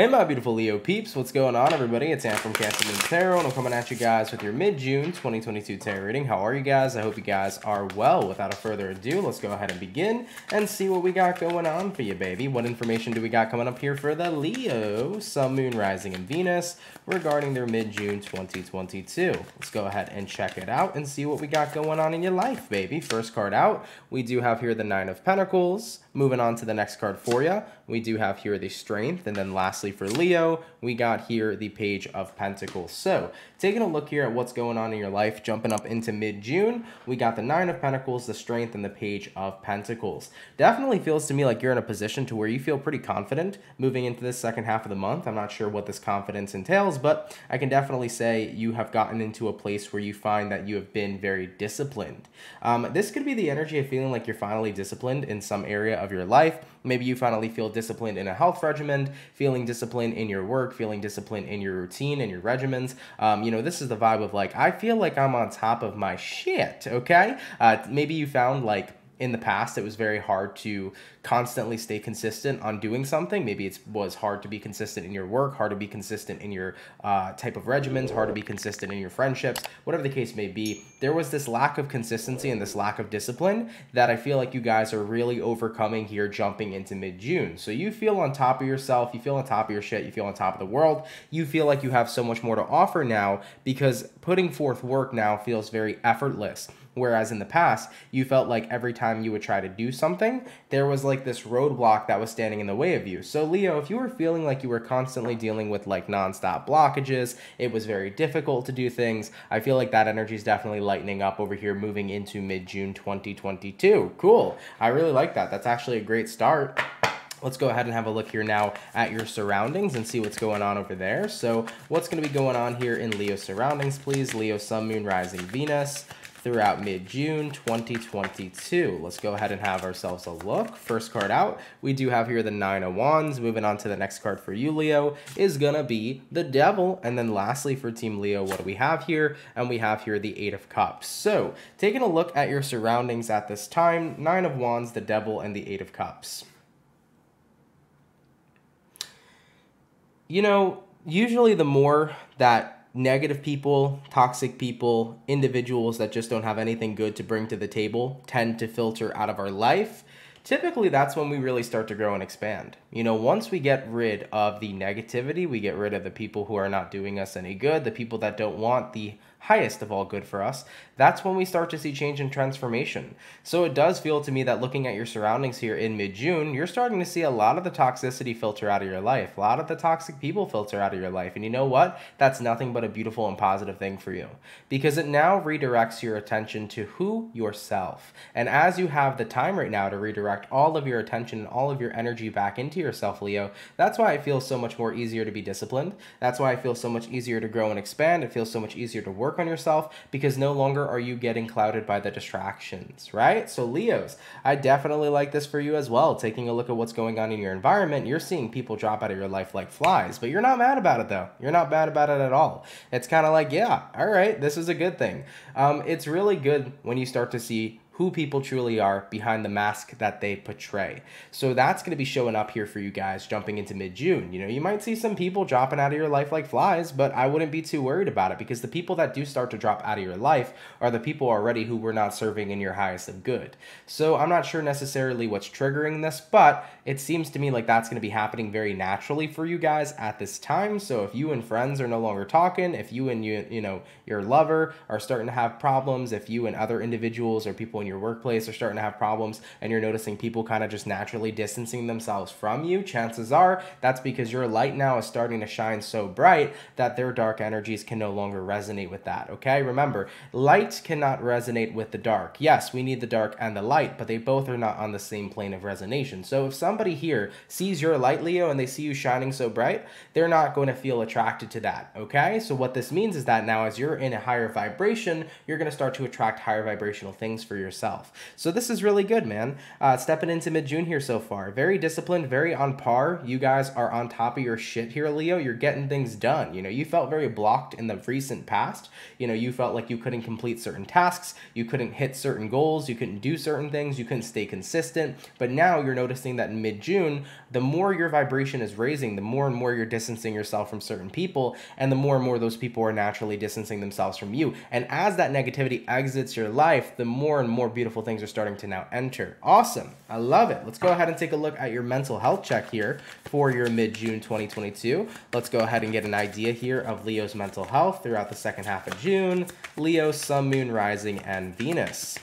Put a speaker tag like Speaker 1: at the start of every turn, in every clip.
Speaker 1: Hey my beautiful Leo peeps, what's going on everybody? It's Sam from Cancer Moon Tarot and I'm coming at you guys with your mid-June 2022 tarot reading. How are you guys? I hope you guys are well. Without a further ado, let's go ahead and begin and see what we got going on for you, baby. What information do we got coming up here for the Leo, Sun, Moon, Rising, and Venus regarding their mid-June 2022? Let's go ahead and check it out and see what we got going on in your life, baby. First card out, we do have here the Nine of Pentacles. Moving on to the next card for you, we do have here the Strength, and then lastly for Leo, we got here the Page of Pentacles. So, taking a look here at what's going on in your life, jumping up into mid-June, we got the Nine of Pentacles, the Strength, and the Page of Pentacles. Definitely feels to me like you're in a position to where you feel pretty confident moving into the second half of the month. I'm not sure what this confidence entails, but I can definitely say you have gotten into a place where you find that you have been very disciplined. Um, this could be the energy of feeling like you're finally disciplined in some area of your life. Maybe you finally feel disciplined in a health regimen, feeling disciplined in your work, feeling disciplined in your routine and your regimens. Um, you know, this is the vibe of like, I feel like I'm on top of my shit, okay? Uh, maybe you found like, in the past it was very hard to constantly stay consistent on doing something. Maybe it was hard to be consistent in your work hard to be consistent in your uh, type of regimens hard to be consistent in your friendships whatever the case may be. There was this lack of consistency and this lack of discipline that i feel like you guys are really overcoming here jumping into mid-june. So you feel on top of yourself you feel on top of your shit you feel on top of the world. You feel like you have so much more to offer now because putting forth work now feels very effortless Whereas in the past, you felt like every time you would try to do something, there was like this roadblock that was standing in the way of you. So, Leo, if you were feeling like you were constantly dealing with like nonstop blockages, it was very difficult to do things, I feel like that energy is definitely lightening up over here moving into mid June 2022. Cool. I really like that. That's actually a great start. Let's go ahead and have a look here now at your surroundings and see what's going on over there. So what's going to be going on here in Leo surroundings, please? Leo, Sun, Moon, Rising, Venus throughout mid-June 2022. Let's go ahead and have ourselves a look. First card out, we do have here the Nine of Wands. Moving on to the next card for you, Leo, is going to be the Devil. And then lastly for Team Leo, what do we have here? And we have here the Eight of Cups. So taking a look at your surroundings at this time, Nine of Wands, the Devil, and the Eight of Cups. You know, usually the more that negative people, toxic people, individuals that just don't have anything good to bring to the table tend to filter out of our life. Typically, that's when we really start to grow and expand. You know, once we get rid of the negativity, we get rid of the people who are not doing us any good, the people that don't want the highest of all good for us, that's when we start to see change and transformation. So it does feel to me that looking at your surroundings here in mid June, you're starting to see a lot of the toxicity filter out of your life, a lot of the toxic people filter out of your life. And you know what? That's nothing but a beautiful and positive thing for you because it now redirects your attention to who yourself. And as you have the time right now to redirect all of your attention and all of your energy back into yourself, Leo, that's why it feels so much more easier to be disciplined. That's why it feels so much easier to grow and expand. It feels so much easier to work work on yourself because no longer are you getting clouded by the distractions, right? So, Leos, I definitely like this for you as well. Taking a look at what's going on in your environment, you're seeing people drop out of your life like flies, but you're not mad about it though. You're not bad about it at all. It's kind of like, yeah, all right, this is a good thing. Um, it's really good when you start to see who people truly are behind the mask that they portray. So that's going to be showing up here for you guys jumping into mid June. You know, you might see some people dropping out of your life like flies, but I wouldn't be too worried about it because the people that do start to drop out of your life are the people already who were not serving in your highest of good. So I'm not sure necessarily what's triggering this, but it seems to me like that's going to be happening very naturally for you guys at this time. So if you and friends are no longer talking, if you and you, you know, your lover are starting to have problems, if you and other individuals or people in your workplace are starting to have problems and you're noticing people kind of just naturally distancing themselves from you, chances are that's because your light now is starting to shine so bright that their dark energies can no longer resonate with that. Okay, remember, light cannot resonate with the dark. Yes, we need the dark and the light, but they both are not on the same plane of resonation. So if somebody here sees your light, Leo, and they see you shining so bright, they're not going to feel attracted to that. Okay, so what this means is that now as you're in a higher vibration, you're going to start to attract higher vibrational things for yourself yourself. So this is really good, man. Uh, stepping into mid June here so far. Very disciplined, very on par. You guys are on top of your shit here, Leo. You're getting things done. You know, you felt very blocked in the recent past. You know, you felt like you couldn't complete certain tasks, you couldn't hit certain goals, you couldn't do certain things, you couldn't stay consistent. But now you're noticing that in mid June, the more your vibration is raising, the more and more you're distancing yourself from certain people, and the more and more those people are naturally distancing themselves from you. And as that negativity exits your life, the more and more beautiful things are starting to now enter. Awesome. I love it. Let's go ahead and take a look at your mental health check here for your mid June 2022. Let's go ahead and get an idea here of Leo's mental health throughout the second half of June. Leo, Sun, Moon, Rising, and Venus.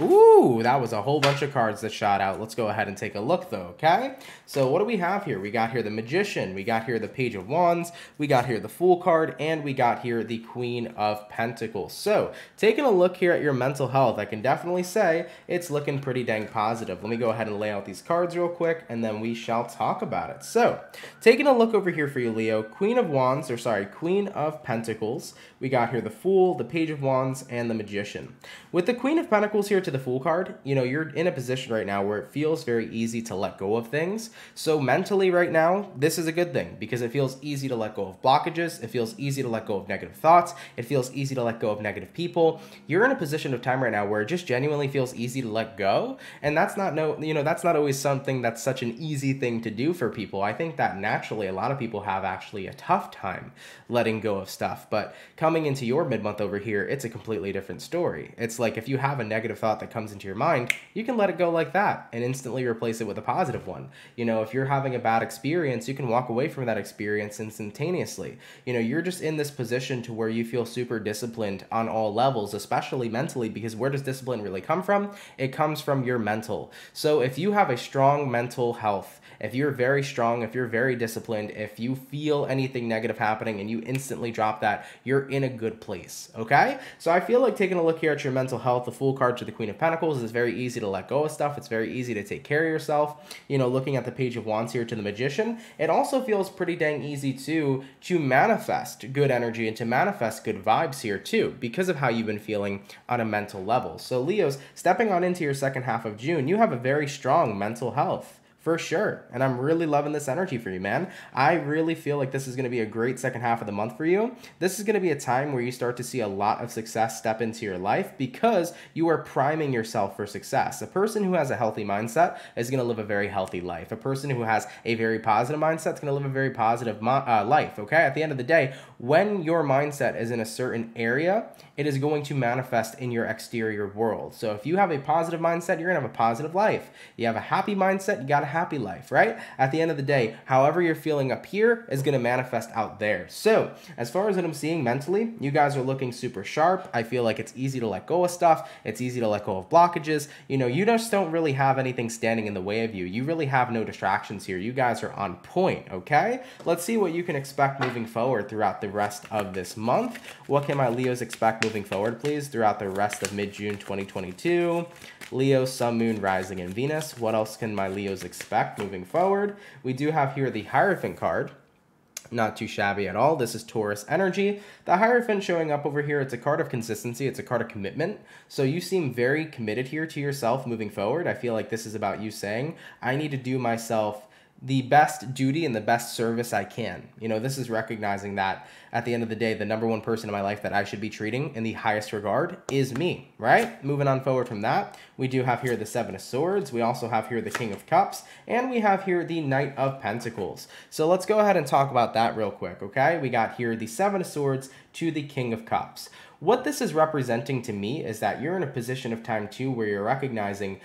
Speaker 1: Ooh, that was a whole bunch of cards that shot out. Let's go ahead and take a look though, okay? So what do we have here? We got here the Magician, we got here the Page of Wands, we got here the Fool card, and we got here the Queen of Pentacles. So taking a look here at your mental health, I can definitely say it's looking pretty dang positive. Let me go ahead and lay out these cards real quick, and then we shall talk about it. So taking a look over here for you, Leo, Queen of Wands, or sorry, Queen of Pentacles, we got here the Fool, the Page of Wands, and the Magician. With the Queen of Pentacles here to the Fool card, you know, you're in a position right now where it feels very easy to let go of things. So mentally right now, this is a good thing because it feels easy to let go of blockages. It feels easy to let go of negative thoughts. It feels easy to let go of negative people. You're in a position of time right now where it just genuinely feels easy to let go. And that's not no, you know, that's not always something that's such an easy thing to do for people. I think that naturally a lot of people have actually a tough time letting go of stuff. But coming into your mid-month over here, it's a completely different story. It's like if you have a negative thought that comes into your mind, you can let it go like that and instantly replace it with a positive one. You know, if you're having a bad experience, you can walk away from that experience instantaneously. You know, you're just in this position to where you feel super disciplined on all levels, especially mentally, because where does discipline really come from? It comes from your mental. So if you have a strong mental health, if you're very strong, if you're very disciplined, if you feel anything negative happening and you instantly drop that, you're in a good place. Okay? So I feel like taking a look here at your mental health, the Fool card to the Queen of Pentacles is very easy to let go of stuff. It's very easy to take care of yourself. You know, looking at the Page of Wands here to the Magician, it also feels pretty dang easy too to manifest good energy and to manifest good vibes here too because of how you've been feeling on a mental level. So Leos, stepping on into your second half of June, you have a very strong mental health. For sure. And I'm really loving this energy for you, man. I really feel like this is going to be a great second half of the month for you. This is going to be a time where you start to see a lot of success step into your life because you are priming yourself for success. A person who has a healthy mindset is going to live a very healthy life. A person who has a very positive mindset is going to live a very positive uh, life, okay? At the end of the day, when your mindset is in a certain area, it is going to manifest in your exterior world. So if you have a positive mindset, you're going to have a positive life. You have a happy mindset, you got to happy life, right? At the end of the day, however you're feeling up here is going to manifest out there. So, as far as what I'm seeing mentally, you guys are looking super sharp. I feel like it's easy to let go of stuff. It's easy to let go of blockages. You know, you just don't really have anything standing in the way of you. You really have no distractions here. You guys are on point, okay? Let's see what you can expect moving forward throughout the rest of this month. What can my Leos expect moving forward, please, throughout the rest of mid-June 2022? Leo, Sun, Moon, Rising, and Venus. What else can my Leos expect moving forward? We do have here the Hierophant card. Not too shabby at all. This is Taurus energy. The Hierophant showing up over here, it's a card of consistency. It's a card of commitment. So you seem very committed here to yourself moving forward. I feel like this is about you saying, I need to do myself the best duty and the best service I can. You know, this is recognizing that at the end of the day, the number one person in my life that I should be treating in the highest regard is me, right? Moving on forward from that, we do have here the Seven of Swords. We also have here the King of Cups, and we have here the Knight of Pentacles. So let's go ahead and talk about that real quick, okay? We got here the Seven of Swords to the King of Cups. What this is representing to me is that you're in a position of time too where you're recognizing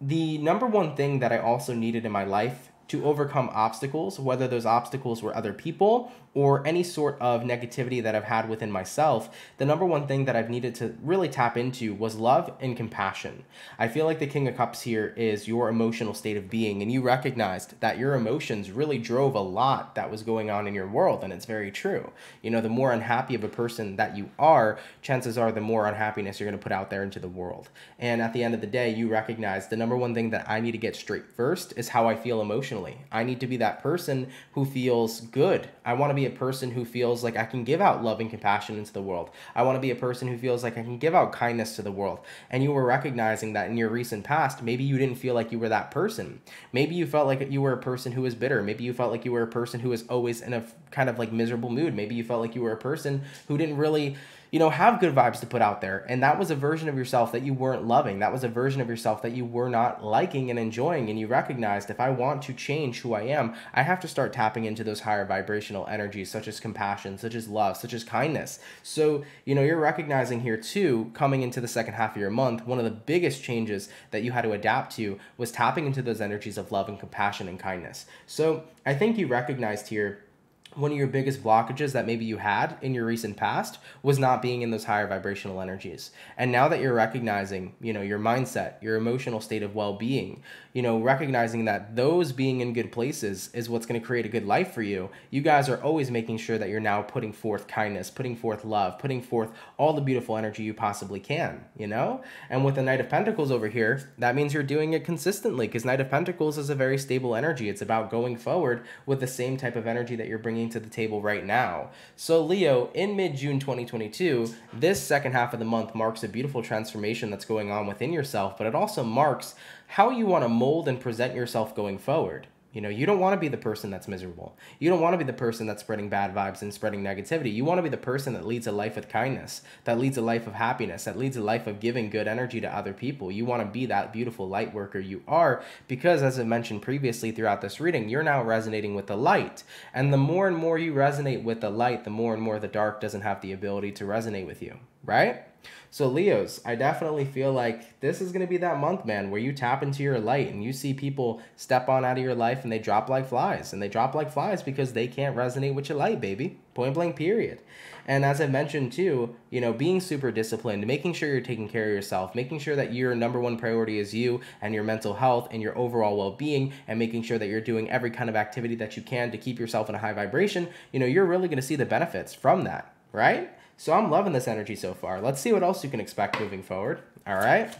Speaker 1: the number one thing that I also needed in my life to overcome obstacles, whether those obstacles were other people or any sort of negativity that I've had within myself, the number one thing that I've needed to really tap into was love and compassion. I feel like the King of Cups here is your emotional state of being, and you recognized that your emotions really drove a lot that was going on in your world, and it's very true. You know, the more unhappy of a person that you are, chances are the more unhappiness you're going to put out there into the world. And at the end of the day, you recognize the number one thing that I need to get straight first is how I feel emotionally I need to be that person who feels good. I want to be a person who feels like I can give out love and compassion into the world. I want to be a person who feels like I can give out kindness to the world. And you were recognizing that in your recent past, maybe you didn't feel like you were that person. Maybe you felt like you were a person who was bitter. Maybe you felt like you were a person who was always in a kind of like miserable mood. Maybe you felt like you were a person who didn't really you know, have good vibes to put out there. And that was a version of yourself that you weren't loving. That was a version of yourself that you were not liking and enjoying. And you recognized if I want to change who I am, I have to start tapping into those higher vibrational energies, such as compassion, such as love, such as kindness. So, you know, you're recognizing here too, coming into the second half of your month, one of the biggest changes that you had to adapt to was tapping into those energies of love and compassion and kindness. So I think you recognized here one of your biggest blockages that maybe you had in your recent past was not being in those higher vibrational energies. And now that you're recognizing, you know, your mindset, your emotional state of well-being, you know, recognizing that those being in good places is what's going to create a good life for you. You guys are always making sure that you're now putting forth kindness, putting forth love, putting forth all the beautiful energy you possibly can, you know? And with the Knight of Pentacles over here, that means you're doing it consistently because Knight of Pentacles is a very stable energy. It's about going forward with the same type of energy that you're bringing to the table right now. So Leo, in mid-June 2022, this second half of the month marks a beautiful transformation that's going on within yourself, but it also marks how you want to mold and present yourself going forward. You know, you don't want to be the person that's miserable. You don't want to be the person that's spreading bad vibes and spreading negativity. You want to be the person that leads a life with kindness, that leads a life of happiness, that leads a life of giving good energy to other people. You want to be that beautiful light worker you are because, as I mentioned previously throughout this reading, you're now resonating with the light. And the more and more you resonate with the light, the more and more the dark doesn't have the ability to resonate with you, right? So Leos, I definitely feel like this is going to be that month, man, where you tap into your light and you see people step on out of your life and they drop like flies. And they drop like flies because they can't resonate with your light, baby. Point blank period. And as I mentioned too, you know, being super disciplined, making sure you're taking care of yourself, making sure that your number one priority is you and your mental health and your overall well-being and making sure that you're doing every kind of activity that you can to keep yourself in a high vibration, you know, you're really going to see the benefits from that, right? So I'm loving this energy so far. Let's see what else you can expect moving forward. All right.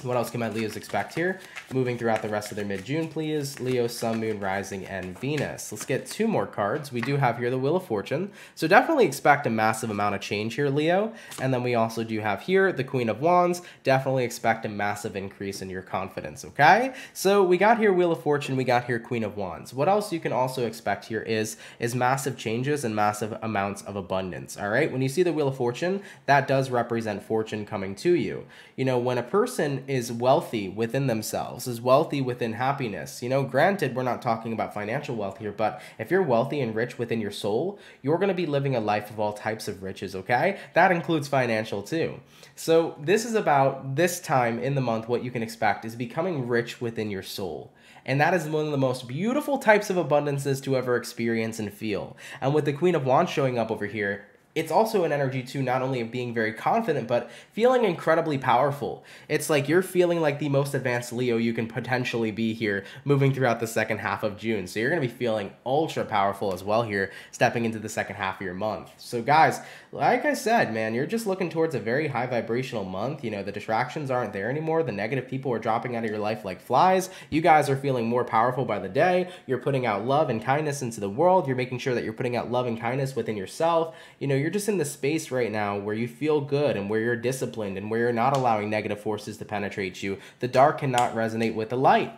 Speaker 1: What else can my Leos expect here? Moving throughout the rest of their mid-June, please. Leo, Sun, Moon, Rising, and Venus. Let's get two more cards. We do have here the Wheel of Fortune. So definitely expect a massive amount of change here, Leo. And then we also do have here the Queen of Wands. Definitely expect a massive increase in your confidence, okay? So we got here Wheel of Fortune. We got here Queen of Wands. What else you can also expect here is, is massive changes and massive amounts of abundance, all right? When you see the Wheel of Fortune, that does represent fortune coming to you. You know, when a person is wealthy within themselves, is wealthy within happiness. You know, granted, we're not talking about financial wealth here, but if you're wealthy and rich within your soul, you're going to be living a life of all types of riches, okay? That includes financial too. So, this is about this time in the month, what you can expect is becoming rich within your soul. And that is one of the most beautiful types of abundances to ever experience and feel. And with the Queen of Wands showing up over here, it's also an energy too not only of being very confident but feeling incredibly powerful. It's like you're feeling like the most advanced leo you can potentially be here moving throughout the second half of june. So you're going to be feeling ultra powerful as well here stepping into the second half of your month. So guys like i said man you're just looking towards a very high vibrational month. You know the distractions aren't there anymore. The negative people are dropping out of your life like flies. You guys are feeling more powerful by the day. You're putting out love and kindness into the world. You're making sure that you're putting out love and kindness within yourself. You know you're just in the space right now where you feel good and where you're disciplined and where you're not allowing negative forces to penetrate you, the dark cannot resonate with the light.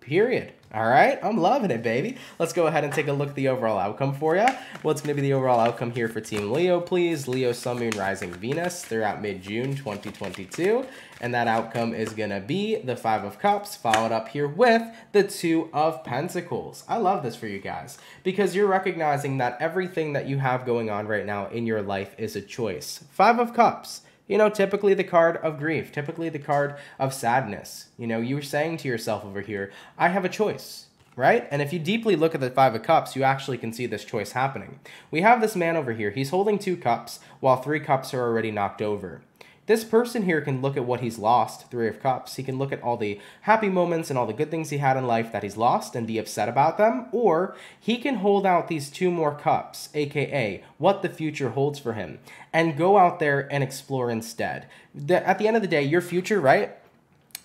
Speaker 1: Period. All right, I'm loving it, baby. Let's go ahead and take a look at the overall outcome for you. What's going to be the overall outcome here for Team Leo, please? Leo, Sun, Moon, Rising, Venus. At mid-June 2022. And that outcome is going to be the Five of Cups, followed up here with the Two of Pentacles. I love this for you guys because you're recognizing that everything that you have going on right now in your life is a choice. Five of Cups you know, typically the card of grief, typically the card of sadness. You know, you're saying to yourself over here, I have a choice right? And if you deeply look at the Five of Cups, you actually can see this choice happening. We have this man over here. He's holding two cups while three cups are already knocked over. This person here can look at what he's lost, Three of Cups. He can look at all the happy moments and all the good things he had in life that he's lost and be upset about them, or he can hold out these two more cups, aka what the future holds for him, and go out there and explore instead. The, at the end of the day, your future, right?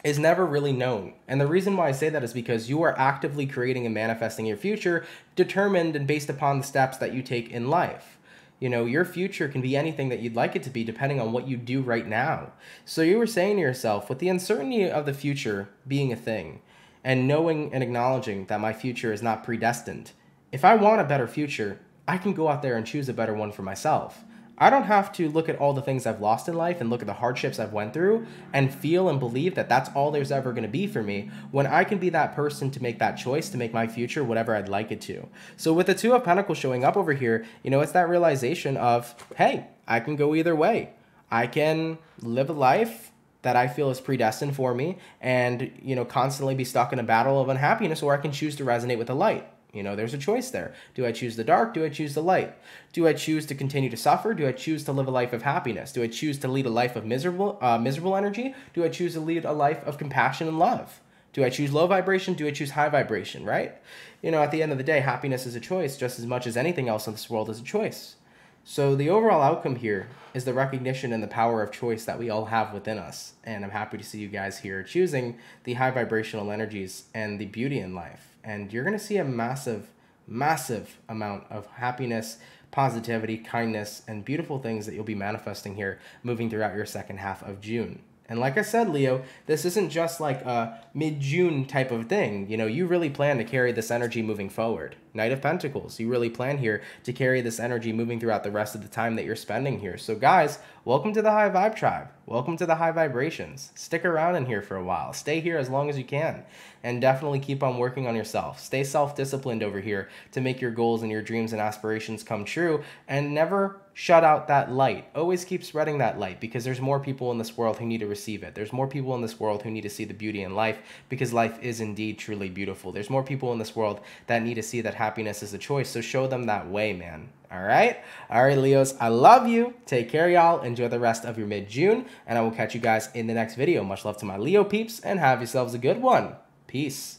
Speaker 1: is never really known. And the reason why I say that is because you are actively creating and manifesting your future determined and based upon the steps that you take in life. You know, your future can be anything that you'd like it to be depending on what you do right now. So you were saying to yourself, with the uncertainty of the future being a thing, and knowing and acknowledging that my future is not predestined, if I want a better future, I can go out there and choose a better one for myself. I don't have to look at all the things I've lost in life and look at the hardships I've went through and feel and believe that that's all there's ever going to be for me when I can be that person to make that choice to make my future whatever I'd like it to. So with the 2 of pentacles showing up over here, you know, it's that realization of, hey, I can go either way. I can live a life that I feel is predestined for me and, you know, constantly be stuck in a battle of unhappiness or I can choose to resonate with the light. You know, there's a choice there. Do I choose the dark? Do I choose the light? Do I choose to continue to suffer? Do I choose to live a life of happiness? Do I choose to lead a life of miserable, uh, miserable energy? Do I choose to lead a life of compassion and love? Do I choose low vibration? Do I choose high vibration, right? You know, at the end of the day, happiness is a choice just as much as anything else in this world is a choice. So the overall outcome here is the recognition and the power of choice that we all have within us. And I'm happy to see you guys here choosing the high vibrational energies and the beauty in life and you're going to see a massive, massive amount of happiness, positivity, kindness, and beautiful things that you'll be manifesting here moving throughout your second half of June. And like I said, Leo, this isn't just like a mid June type of thing. You know, you really plan to carry this energy moving forward. Knight of Pentacles, you really plan here to carry this energy moving throughout the rest of the time that you're spending here. So, guys, welcome to the High Vibe Tribe. Welcome to the High Vibrations. Stick around in here for a while. Stay here as long as you can. And definitely keep on working on yourself. Stay self disciplined over here to make your goals and your dreams and aspirations come true. And never shut out that light. Always keep spreading that light because there's more people in this world who need to receive it. There's more people in this world who need to see the beauty in life because life is indeed truly beautiful. There's more people in this world that need to see that happiness is a choice. So show them that way, man. All right? All right, Leos, I love you. Take care, y'all. Enjoy the rest of your mid June, and I will catch you guys in the next video. Much love to my Leo peeps, and have yourselves a good one. Peace.